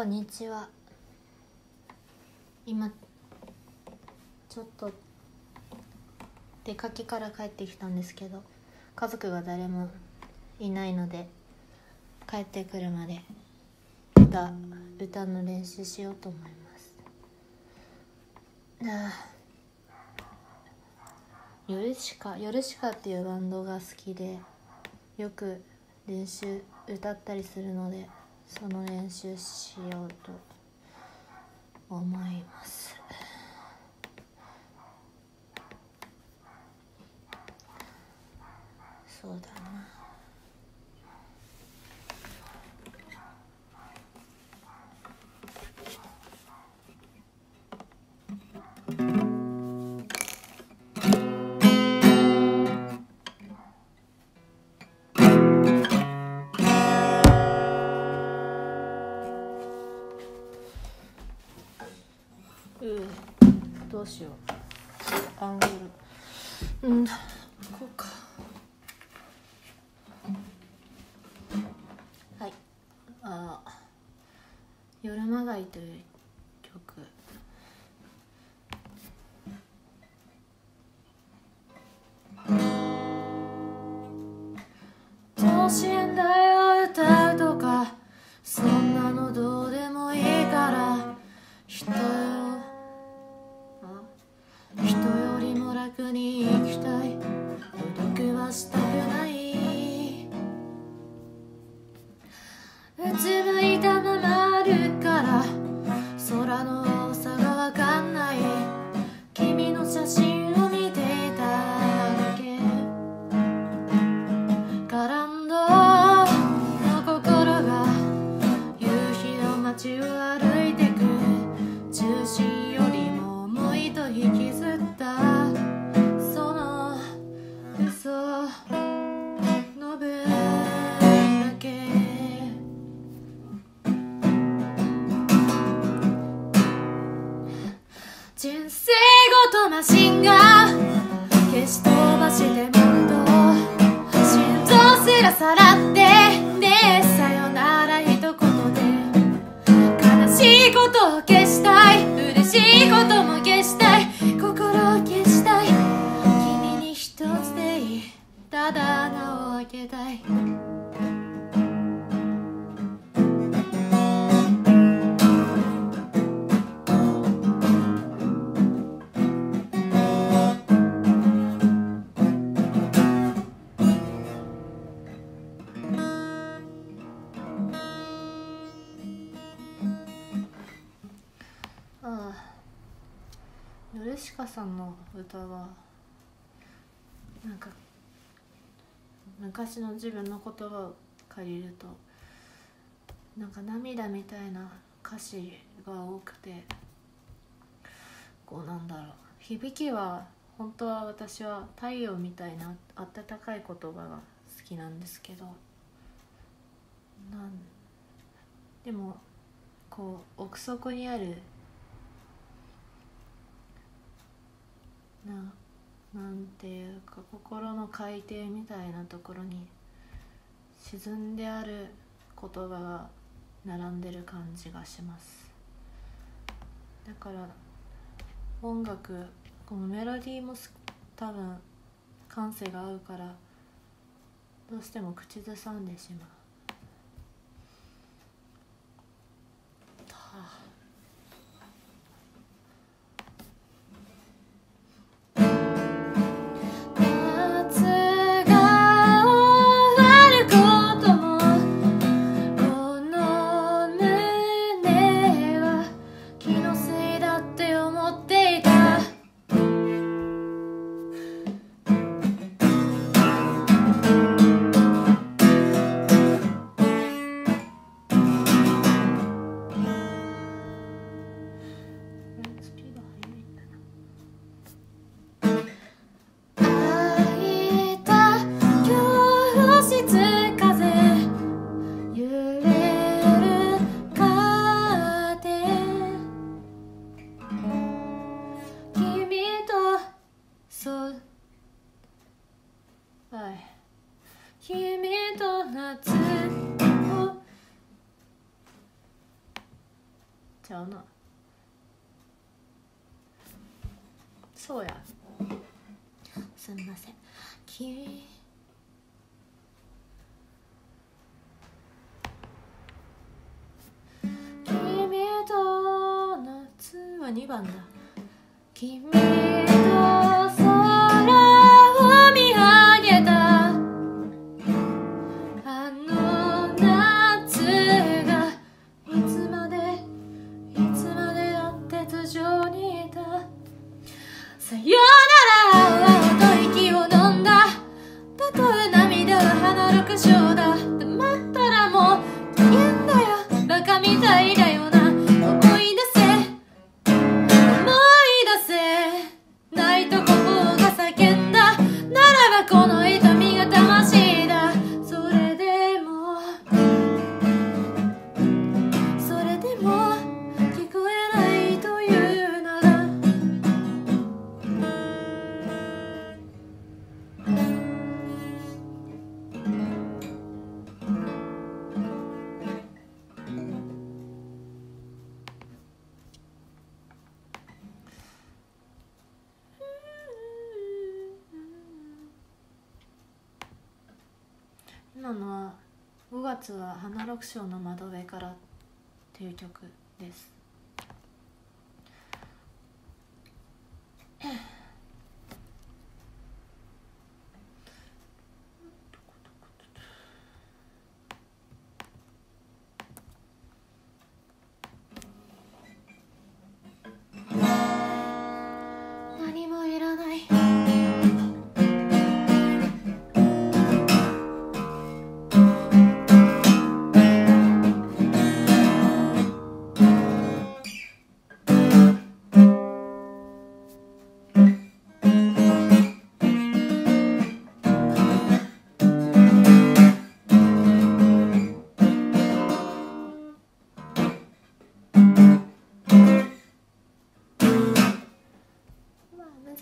こんにちは。今ちょっと出かけから帰ってきたんですけど家族が誰もいないので帰ってくるまで歌歌の練習しようと思います。あヨルシカヨルシカっていうバンドが好きでよく練習歌ったりするのでその練習しようと思います。そうだどうしよう。アングル。うん。こうか。はい。あ「夜まがい」という。ヨルシカさんの歌はなんか昔の自分の言葉を借りるとなんか涙みたいな歌詞が多くてこうなんだろう響きは本当は私は太陽みたいな温かい言葉が好きなんですけどなんでもこう奥底にあるななんていうか心の海底みたいなところに沈んである言葉が並んでる感じがします。だから音楽このメロディーも多分感性が合うからどうしても口ずさんでしまう。君君との夏は2番だ。君今のは5月は「花六章の窓辺から」っていう曲です。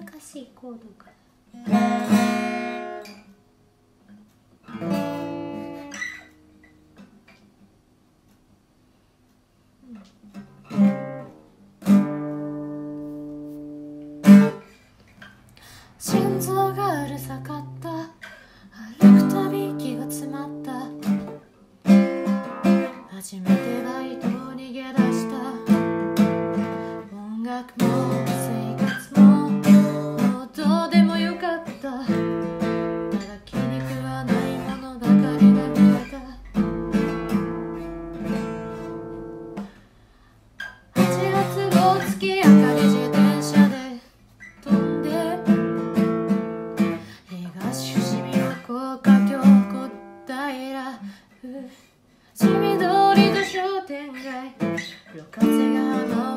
難しいコードが血緑の商店街。夜風が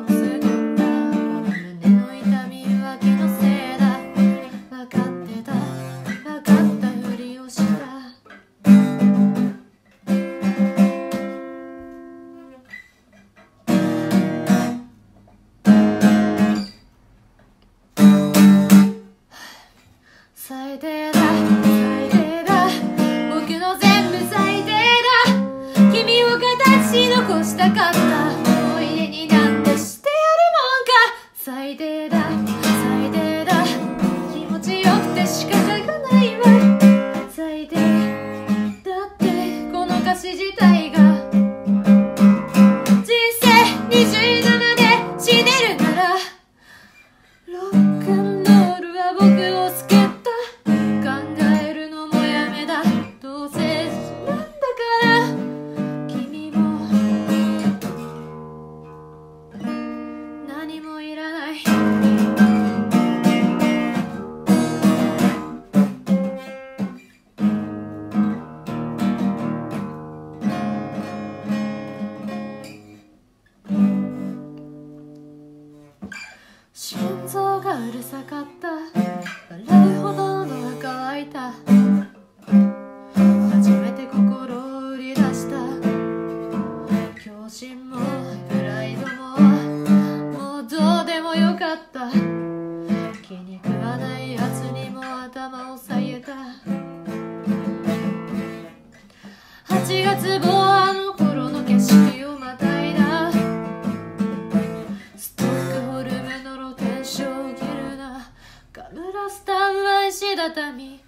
スタンバイし畳。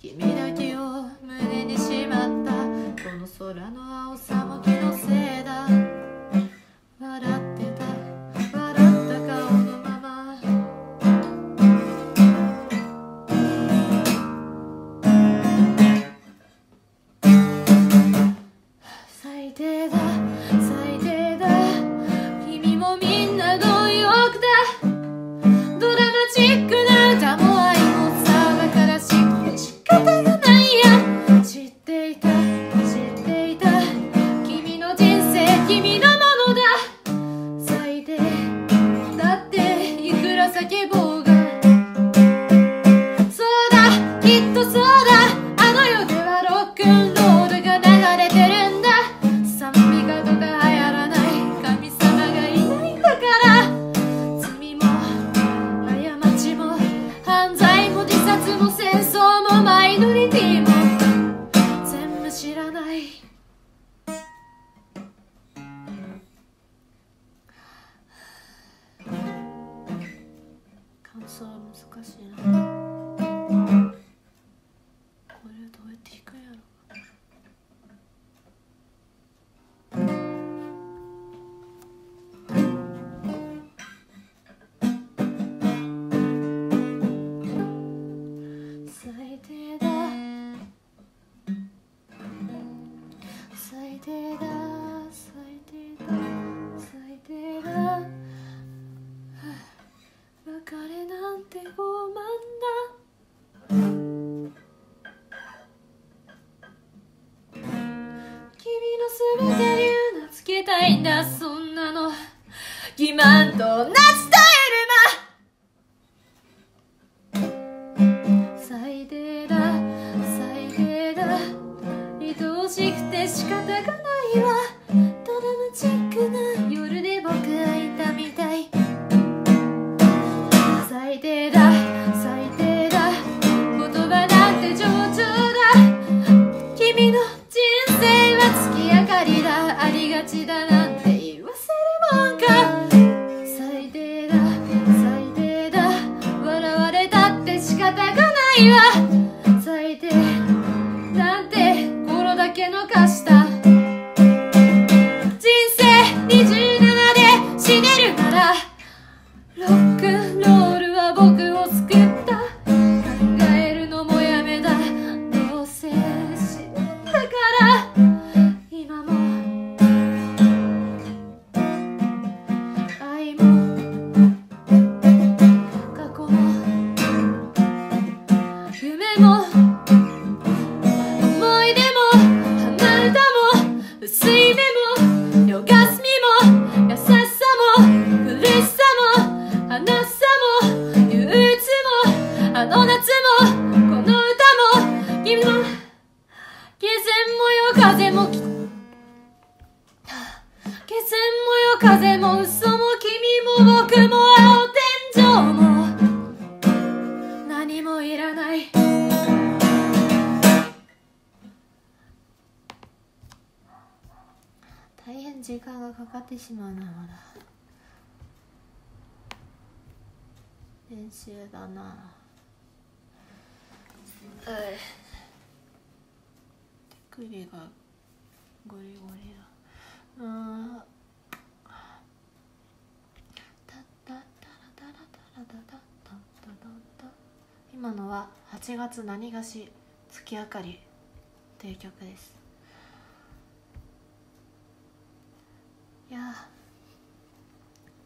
君だけを胸にしまった。この空の青さも気のせい。ないんだそんなの。欺瞞となじ変時間がかかってしまうなまだ。練習だな。はい。手首がゴリゴリだ。うん今のは8月何がし月明かりという曲ですや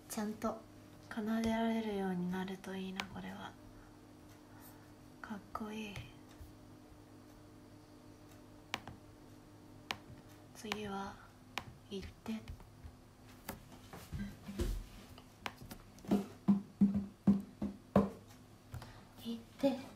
ちゃんと奏でられるようになるといいなこれは。かっこいい。次は行って。いって。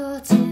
多情。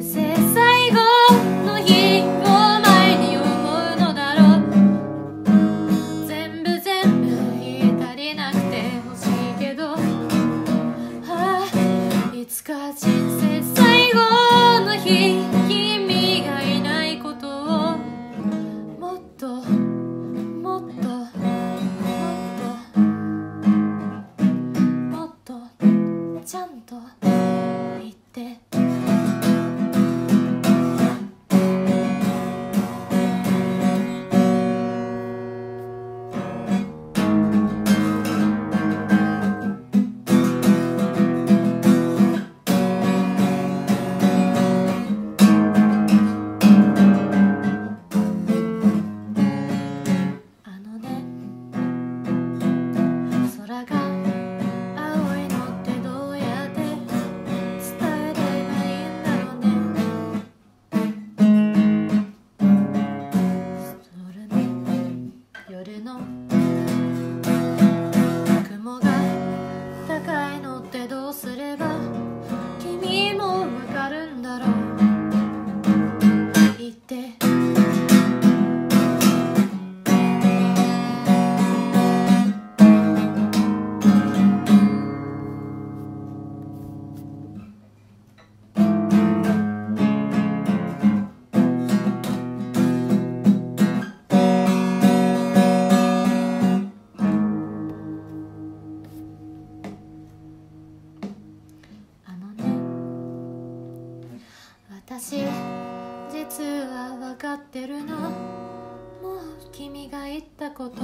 私実は分かってるの。もう君が言ったこと。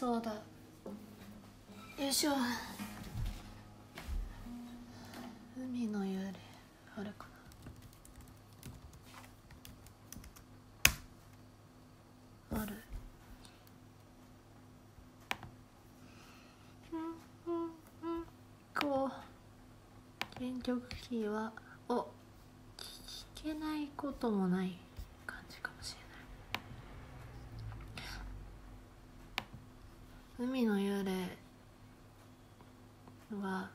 そうだ。よいしょ。海の幽霊あるかな。ある。こう。原曲キーはお聞けないこともない。海の幽霊は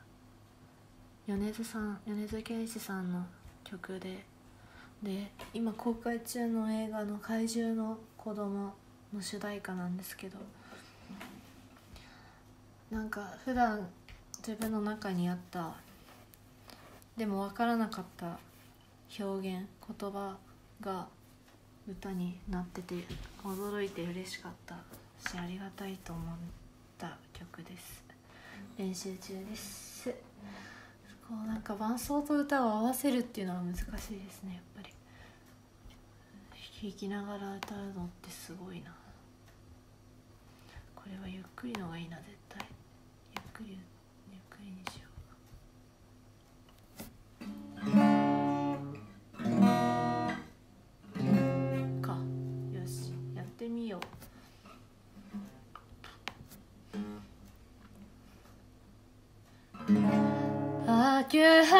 米津さん米津玄師さんの曲でで今公開中の映画の「怪獣の子供の主題歌なんですけどなんか普段自分の中にあったでも分からなかった表現言葉が歌になってて驚いて嬉しかった。しありがたいと思った曲です。練習中です。こうなんか伴奏と歌を合わせるっていうのは難しいですねやっぱり。弾きながら歌うのってすごいな。これはゆっくりのがいいな絶対。ゆっくりゆっくりにしよう。Yeah.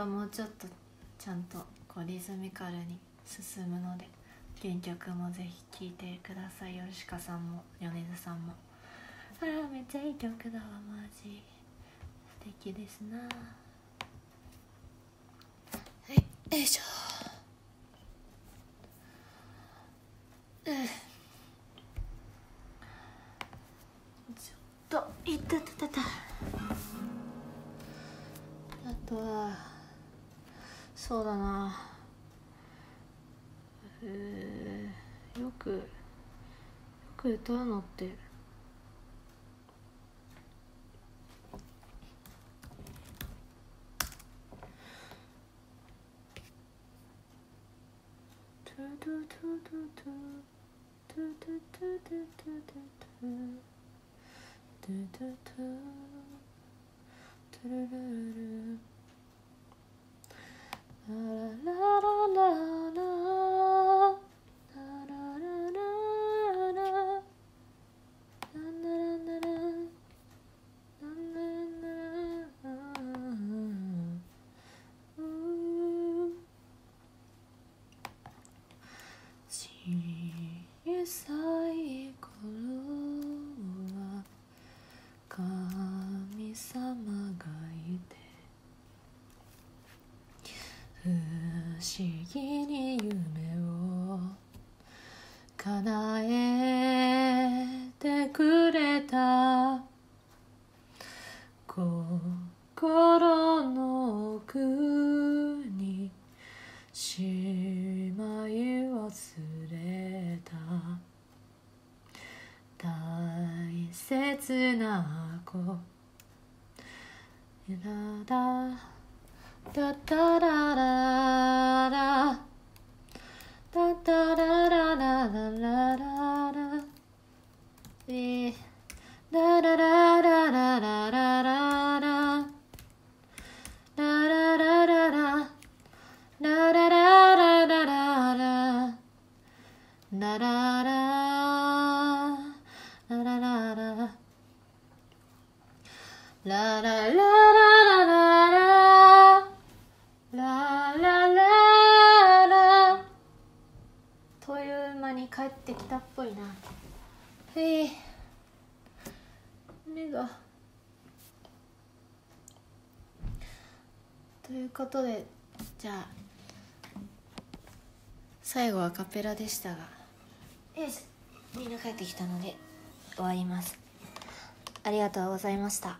はもうちょっとちゃんとこうリズミカルに進むので原曲もぜひ聴いてください。ヨルシカさんも米津さんも。あらめっちゃいい曲だわマジ。素敵ですな。はいよいしょ。歌うのって。トゥトゥトゥトゥトゥトゥトゥトゥトゥトゥトゥトゥトゥトゥトゥトゥトゥトゥトゥ思議に夢を叶えてくれた。心の奥にしまい忘れた。大切な子。ラだ。ラララペラでしたが。よしみんな帰ってきたので終わります。ありがとうございました。